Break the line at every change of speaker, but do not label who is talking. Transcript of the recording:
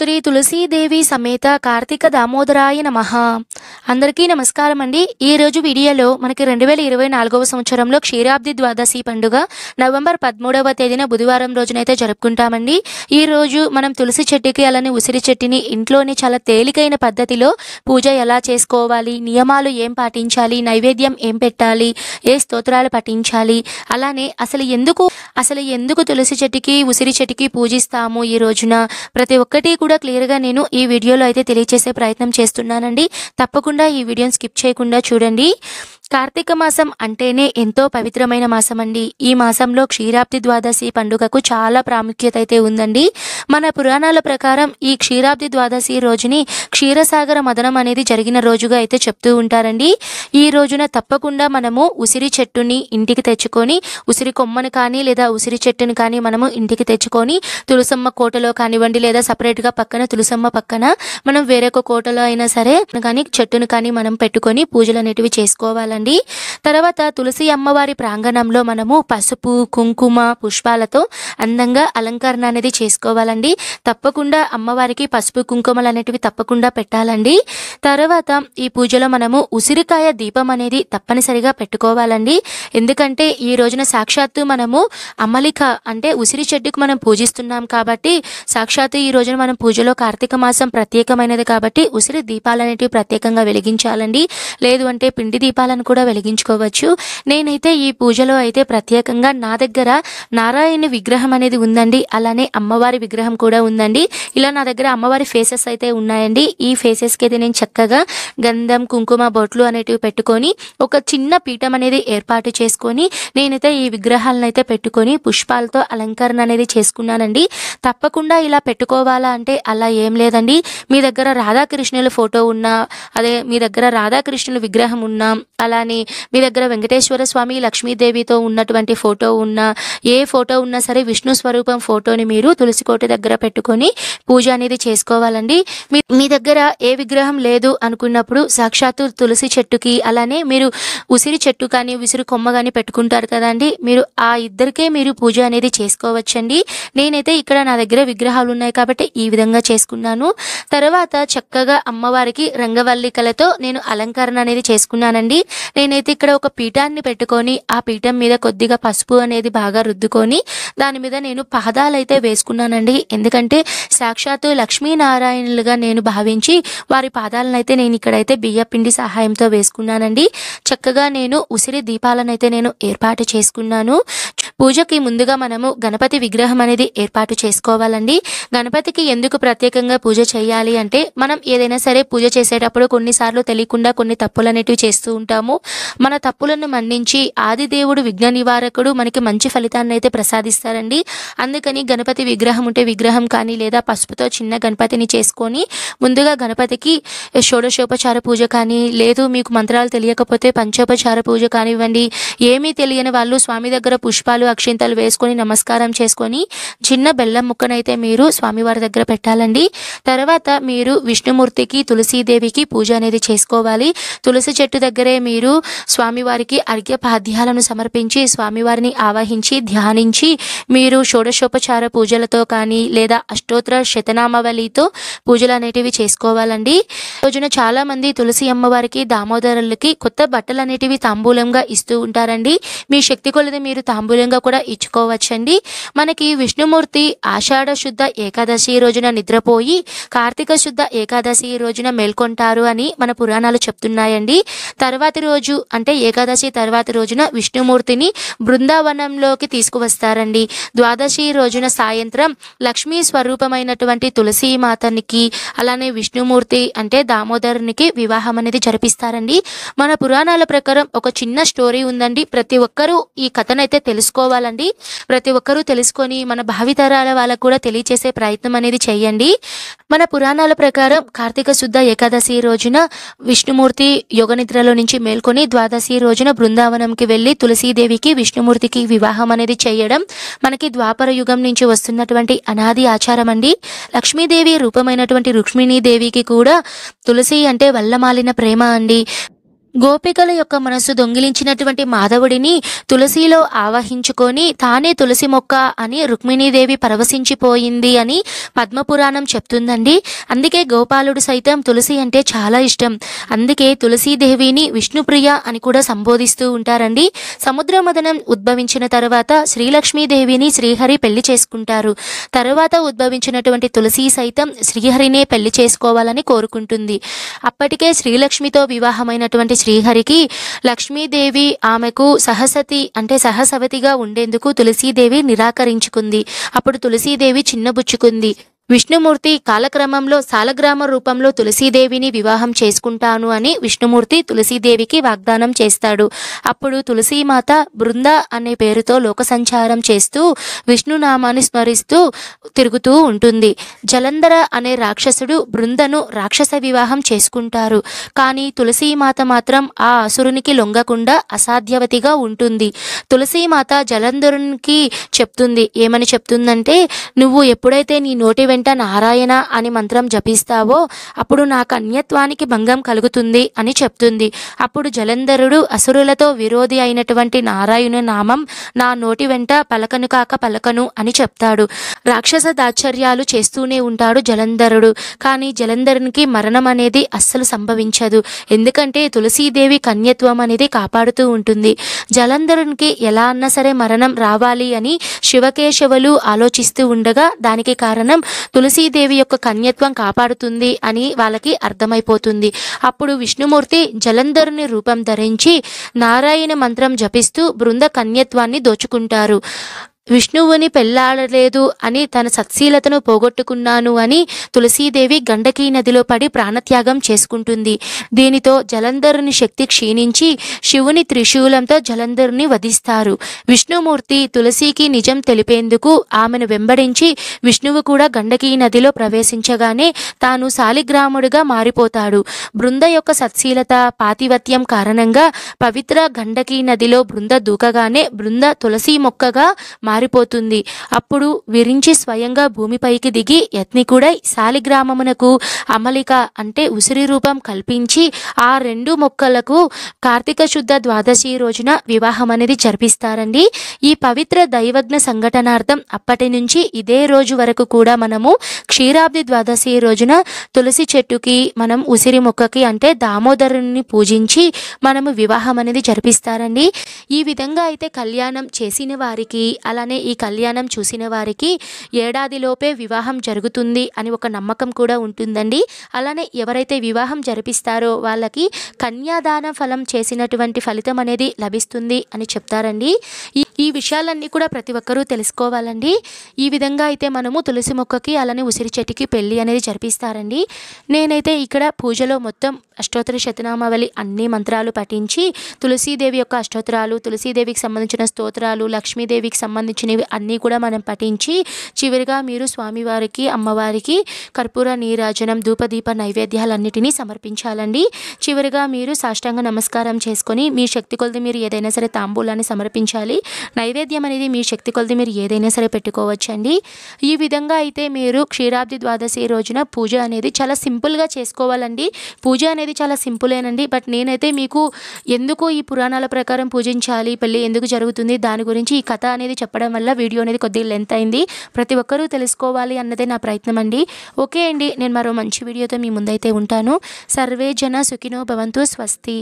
శ్రీ తులసీదేవి సమేత కార్తీక దామోదరాయ నమ. అందరికీ నమస్కారం అండి ఈ రోజు వీడియోలో మనకి రెండు వేల ఇరవై నాలుగవ సంవత్సరంలో క్షీరాబ్ది ద్వాదశి పండుగ నవంబర్ పదమూడవ తేదీన బుధవారం రోజునైతే జరుపుకుంటామండి. ఈ రోజు మనం తులసి చెట్టుకి అలానే ఉసిరి చెట్టుని ఇంట్లోనే చాలా తేలికైన పద్ధతిలో పూజ ఎలా చేసుకోవాలి నియమాలు ఏం పాటించాలి నైవేద్యం ఏం పెట్టాలి ఏ స్తోత్రాలు పఠించాలి అలానే అసలు ఎందుకు అసలు ఎందుకు తులసి చెట్టుకి ఉసిరి చెట్టుకి పూజిస్తాము ఈ రోజున? ప్రతి ఒక్కటి కూడా క్లియర్గా నేను ఈ వీడియోలో అయితే తెలియచేసే ప్రయత్నం చేస్తున్నానండి. తప్పకుండా ఈ వీడియోని స్కిప్ చేయకుండా చూడండి. కార్తీక మాసం అంటేనే ఎంతో పవిత్రమైన మాసం అండి ఈ మాసంలో క్షీరాబ్ది ద్వాదశి పండుగకు చాలా ప్రాముఖ్యత అయితే ఉందండి. మన పురాణాల ప్రకారం ఈ క్షీరాబ్ది ద్వాదశి రోజుని క్షీరసాగర మదనం అనేది జరిగిన రోజుగా అయితే చెప్తూ ఉంటారండి. ఈ రోజున తప్పకుండా మనము ఉసిరి చెట్టుని ఇంటికి తెచ్చుకొని ఉసిరి కొమ్మను కానీ లేదా ఉసిరి చెట్టుని కానీ మనము ఇంటికి తెచ్చుకొని తులసమ్మ కోటలో కానివ్వండి లేదా సపరేట్గా పక్కన తులసమ్మ పక్కన మనం వేరొక కోటలో అయినా సరే కానీ చెట్టును కానీ మనం పెట్టుకొని పూజలు అనేటివి చేసుకోవాలండి. తర్వాత తులసి అమ్మవారి ప్రాంగణంలో మనము పసుపు కుంకుమ పుష్పాలతో అందంగా అలంకరణ అనేది చేసుకోవాలండి. తప్పకుండా అమ్మవారికి పసుపు కుంకుమలు అనేటివి తప్పకుండా పెట్టాలండి. తర్వాత ఈ పూజలో మనము ఉసిరికాయ దీపం అనేది తప్పనిసరిగా పెట్టుకోవాలండి. ఎందుకంటే ఈ రోజున సాక్షాత్తు మనము అమలిక అంటే ఉసిరి చెట్టుకు మనం పూజిస్తున్నాం కాబట్టి సాక్షాత్తు ఈ రోజున మనం పూజలో కార్తీక మాసం ప్రత్యేకమైనది కాబట్టి ఉసిరి దీపాలు అనేటివి ప్రత్యేకంగా వెలిగించాలండి. లేదు అంటే పిండి దీపాలను కూడా వెలిగించుకోవచ్చు. నేనైతే ఈ పూజలో అయితే ప్రత్యేకంగా నా దగ్గర నారాయణ విగ్రహం అనేది ఉందండి. అలానే అమ్మవారి విగ్రహం కూడా ఉందండి. ఇలా నా దగ్గర అమ్మవారి ఫేసెస్ అయితే ఉన్నాయండి. ఈ ఫేసెస్కి అయితే నేను చక్కగా గంధం కుంకుమ బొట్లు అనేటివి పెట్టుకొని ఒక చిన్న పీఠం అనేది ఏర్పాటు చేసుకొని నేనైతే ఈ విగ్రహాలను అయితే పెట్టుకొని పుష్పాలతో అలంకరణ అనేది చేసుకున్నానండి. తప్పకుండా ఇలా పెట్టుకోవాలా అంటే అలా ఏం లేదండి. మీ దగ్గర రాధాకృష్ణుల ఫోటో ఉన్నా అదే మీ దగ్గర రాధాకృష్ణుల విగ్రహం ఉన్నా కానీ మీ దగ్గర వెంకటేశ్వర స్వామి లక్ష్మీదేవితో ఉన్నటువంటి ఫోటో ఉన్నా ఏ ఫోటో ఉన్నా సరే విష్ణు స్వరూపం ఫోటోని మీరు తులసి కోట దగ్గర పెట్టుకొని పూజ అనేది చేసుకోవాలండి. మీ మీ దగ్గర ఏ విగ్రహం లేదు అనుకున్నప్పుడు సాక్షాత్తు తులసి చెట్టుకి అలానే మీరు ఉసిరి చెట్టు కానీ ఉసిరి కొమ్మ కానీ పెట్టుకుంటారు కదండి. మీరు ఆ ఇద్దరికే మీరు పూజ అనేది చేసుకోవచ్చండి. నేనైతే ఇక్కడ నా దగ్గర విగ్రహాలు ఉన్నాయి కాబట్టి ఈ విధంగా చేసుకున్నాను. తర్వాత చక్కగా అమ్మవారికి రంగవల్లికలతో నేను అలంకరణ అనేది చేసుకున్నానండి. నేనైతే ఇక్కడ ఒక పీఠాన్ని పెట్టుకొని ఆ పీఠం మీద కొద్దిగా పసుపు అనేది బాగా రుద్దుకొని దాని మీద నేను పాదాలు అయితే వేసుకున్నానండి. ఎందుకంటే సాక్షాత్తు లక్ష్మీనారాయణులుగా నేను భావించి వారి పాదాలను అయితే నేను ఇక్కడైతే బియ్య పిండి సహాయంతో వేసుకున్నానండి. చక్కగా నేను ఉసిరి దీపాలను అయితే నేను ఏర్పాటు చేసుకున్నాను. పూజకి ముందుగా మనము గణపతి విగ్రహం అనేది ఏర్పాటు చేసుకోవాలండి. గణపతికి ఎందుకు ప్రత్యేకంగా పూజ చేయాలి అంటే మనం ఏదైనా సరే పూజ చేసేటప్పుడు కొన్నిసార్లు తెలియకుండా కొన్ని తప్పులు అనేటివి చేస్తూ ఉంటాము. మన తప్పులను మన్నించి ఆదిదేవుడు విఘ్న నివారకుడు మనకి మంచి ఫలితాన్ని అయితే ప్రసాదిస్తారండి. అందుకని గణపతి విగ్రహం ఉంటే విగ్రహం కానీ లేదా పసుపుతో చిన్న గణపతిని చేసుకొని ముందుగా గణపతికి షోడశోపచార పూజ కానీ లేదు మీకు మంత్రాలు తెలియకపోతే పంచోపచార పూజ కానివ్వండి ఏమీ తెలియని వాళ్ళు స్వామి దగ్గర పుష్పాలు అక్షింతలు వేసుకొని నమస్కారం చేసుకొని చిన్న బెల్లం ముక్కనైతే మీరు స్వామివారి దగ్గర పెట్టాలండి. తర్వాత మీరు విష్ణుమూర్తికి తులసీదేవికి పూజ అనేది చేసుకోవాలి. తులసి చెట్టు దగ్గరే మీరు స్వామివారికి అర్ఘ్యపాద్యాలను సమర్పించి స్వామివారిని ఆవాహించి ధ్యానించి మీరు షోడశోపచార పూజలతో కానీ లేదా అష్టోత్తర శతనామవళితో పూజలు అనేటివి చేసుకోవాలండి. రోజున చాలా మంది తులసి అమ్మవారికి దామోదరులకి కొత్త బట్టలు అనేటివి తాంబూలంగా ఇస్తూ ఉంటారండి. మీ శక్తి కొలది మీరు తాంబూలంగా కూడా ఇచ్చుకోవచ్చండి. మనకి విష్ణుమూర్తి ఆషాఢ శుద్ధ ఏకాదశి రోజున నిద్రపోయి కార్తీక శుద్ధ ఏకాదశి రోజున మేల్కొంటారు అని మన పురాణాలు చెప్తున్నాయండి. తర్వాతి రోజు అంటే ఏకాదశి తర్వాతి రోజున విష్ణుమూర్తిని బృందావనంలోకి తీసుకువస్తారండి. ద్వాదశి రోజున సాయంత్రం లక్ష్మీ స్వరూపమైనటువంటి తులసి మాతనికి అలానే విష్ణుమూర్తి అంటే దామోదరునికి వివాహం అనేది జరిపిస్తారండి. మన పురాణాల ప్రకారం ఒక చిన్న స్టోరీ ఉందండి. ప్రతి ఒక్కరూ ఈ కథనైతే తెలుసుకోవాలండి ప్రతి ఒక్కరూ తెలుసుకొని మన భావితరాల వాళ్ళకు కూడా తెలియచేసే ప్రయత్నం అనేది చేయండి. మన పురాణాల ప్రకారం కార్తీక శుద్ధ ఏకాదశి రోజున విష్ణుమూర్తి యోగ నిద్రలో నుంచి మేల్కొని ద్వాదశి రోజున బృందావనంకి వెళ్ళి తులసీదేవికి విష్ణుమూర్తికి వివాహం అనేది చేయడం మనకి ద్వాపర యుగం నుంచి వస్తున్నటువంటి అనాది ఆచారం అండి లక్ష్మీదేవి రూపమైనటువంటి రుక్మిణీదేవికి కూడా తులసి అంటే వల్లమాలిన ప్రేమ అండి. గోపికల యొక్క మనసు దొంగిలించినటువంటి మాధవుడిని తులసిలో ఆవహించుకొని తానే తులసి మొక్క అని రుక్మిణీదేవి పరవశించిపోయింది అని పద్మపురాణం చెప్తుందండి. అందుకే గోపాలుడు సైతం తులసి అంటే చాలా ఇష్టం. అందుకే తులసీదేవిని విష్ణుప్రియ అని కూడా సంబోధిస్తూ ఉంటారండి. సముద్ర మదనం ఉద్భవించిన తర్వాత శ్రీలక్ష్మీదేవిని శ్రీహరి పెళ్ళి చేసుకుంటారు. తర్వాత ఉద్భవించినటువంటి తులసి సైతం శ్రీహరినే పెళ్ళి చేసుకోవాలని కోరుకుంటుంది. అప్పటికే శ్రీలక్ష్మితో వివాహమైనటువంటి శ్రీహరికి లక్ష్మీదేవి ఆమెకు సహసతి అంటే సహసవతిగా ఉండేందుకు తులసీదేవి నిరాకరించుకుంది. అప్పుడు తులసీదేవి చిన్నబుచ్చుకుంది విష్ణుమూర్తి కాలక్రమంలో సాలగ్రామ రూపంలో తులసీదేవిని వివాహం చేసుకుంటాను అని విష్ణుమూర్తి తులసీదేవికి వాగ్దానం చేస్తాడు. అప్పుడు తులసీమాత బృంద అనే పేరుతో లోక సంచారం చేస్తూ విష్ణునామాన్ని స్మరిస్తూ తిరుగుతూ ఉంటుంది. జలంధర అనే రాక్షసుడు బృందను రాక్షస వివాహం చేసుకుంటారు. కానీ తులసీమాత మాత్రం ఆ అసురునికి లొంగకుండా అసాధ్యవతిగా ఉంటుంది. తులసీమాత జలంధరునికి చెప్తుంది. ఏమని చెప్తుందంటే నువ్వు ఎప్పుడైతే నీ నోటి వెంట నారాయణ అని మంత్రం జపిస్తావో అప్పుడు నా కన్యత్వానికి భంగం కలుగుతుంది అని చెప్తుంది. అప్పుడు జలంధరుడు అసురులతో విరోధి అయినటువంటి నారాయణ నామం నా నోటి వెంట పలకను కాక పలకను అని చెప్తాడు. రాక్షస దాచర్యాలు చేస్తూనే ఉంటాడు జలంధరుడు. కానీ జలంధరునికి మరణం అనేది అస్సలు సంభవించదు. ఎందుకంటే తులసీదేవి కన్యత్వం అనేది కాపాడుతూ ఉంటుంది. జలంధరునికి ఎలా అన్నా సరే మరణం రావాలి అని శివకేశవులు ఆలోచిస్తూ ఉండగా దానికి కారణం తులసీదేవి యొక్క కన్యత్వం కాపాడుతుంది అని వాళ్ళకి అర్థమైపోతుంది. అప్పుడు విష్ణుమూర్తి జలంధరుని రూపం ధరించి నారాయణ మంత్రం జపిస్తూ బృంద కన్యత్వాన్ని దోచుకుంటారు. విష్ణువుని పెళ్ళాడలేదు అని తన సత్శీలతను పోగొట్టుకున్నాను అని తులసీదేవి గండకీ నదిలో పడి ప్రాణత్యాగం చేసుకుంటుంది. దీనితో జలంధరుని శక్తి క్షీణించి శివుని త్రిశూలంతో జలంధరుని వధిస్తారు. విష్ణుమూర్తి తులసికి నిజం తెలిపేందుకు ఆమెను వెంబడించి విష్ణువు కూడా గండకీ నదిలో ప్రవేశించగానే తాను శాలిగ్రాముడిగా మారిపోతాడు. బృంద యొక్క సత్శీలత పాతివత్యం కారణంగా పవిత్ర గండకీ నదిలో బృంద దూకగానే బృంద తులసి మొక్కగా మారిపోతుంది. అప్పుడు విరించి స్వయంగా భూమిపైకి దిగి యత్ని కూడా శాలిగ్రామమునకు అమలిక అంటే ఉసిరి రూపం కల్పించి ఆ రెండు మొక్కలకు కార్తీక శుద్ధ ద్వాదశి రోజున వివాహం అనేది జరిపిస్తారండి. ఈ పవిత్ర దైవజ్ఞ సంఘటనార్థం అప్పటి నుంచి ఇదే రోజు వరకు కూడా మనము క్షీరాబ్ది ద్వాదశి రోజున తులసి చెట్టుకి మనం ఉసిరి మొక్కకి అంటే దామోదరుని పూజించి మనము వివాహం అనేది జరిపిస్తారండి. ఈ విధంగా అయితే కళ్యాణం చేసిన వారికి అలా అలానే ఈ కళ్యాణం చూసిన వారికి ఏడాదిలోపే వివాహం జరుగుతుంది అని ఒక నమ్మకం కూడా ఉంటుందండి. అలానే ఎవరైతే వివాహం జరిపిస్తారో వాళ్ళకి కన్యాదాన ఫలం చేసినటువంటి ఫలితం అనేది లభిస్తుంది అని చెప్తారండి. ఈ ఈ విషయాలన్నీ కూడా ప్రతి ఒక్కరూ తెలుసుకోవాలండి. ఈ విధంగా అయితే మనము తులసి మొక్కకి అలానే ఉసిరి చెట్టుకి పెళ్ళి అనేది జరిపిస్తారండి. నేనైతే ఇక్కడ పూజలో మొత్తం అష్టోత్తర శతనామావళి అన్ని మంత్రాలు పఠించి తులసీదేవి యొక్క అష్టోత్తరాలు తులసీదేవికి సంబంధించిన స్తోత్రాలు లక్ష్మీదేవికి సంబంధించినవి అన్నీ కూడా మనం పఠించి చివరిగా మీరు స్వామివారికి అమ్మవారికి కర్పూర నీరాజనం ధూపదీప నైవేద్యాలన్నిటినీ సమర్పించాలండి. చివరిగా మీరు సాష్టాంగ నమస్కారం చేసుకొని మీ శక్తి కొలది మీరు ఏదైనా సరే తాంబూలాన్ని సమర్పించాలి. నైవేద్యం అనేది మీ శక్తి కొలది మీరు ఏదైనా సరే పెట్టుకోవచ్చండి. ఈ విధంగా అయితే మీరు క్షీరాబ్ది ద్వాదశి రోజున పూజ అనేది చాలా సింపుల్గా చేసుకోవాలండి. పూజ అనేది చాలా సింపులేనండి బట్ నేనైతే మీకు ఎందుకు ఈ పురాణాల ప్రకారం పూజించాలి పెళ్ళి ఎందుకు జరుగుతుంది దాని గురించి ఈ కథ అనేది చెప్పడం వల్ల వీడియో అనేది కొద్దిగా లెంత్ అయింది. ప్రతి ఒక్కరూ తెలుసుకోవాలి అన్నదే నా ప్రయత్నం అండి. ఓకే అండి నేను మరో మంచి వీడియోతో మీ ముందైతే ఉంటాను. సర్వే జన సుఖినో భవంతు స్వస్తి.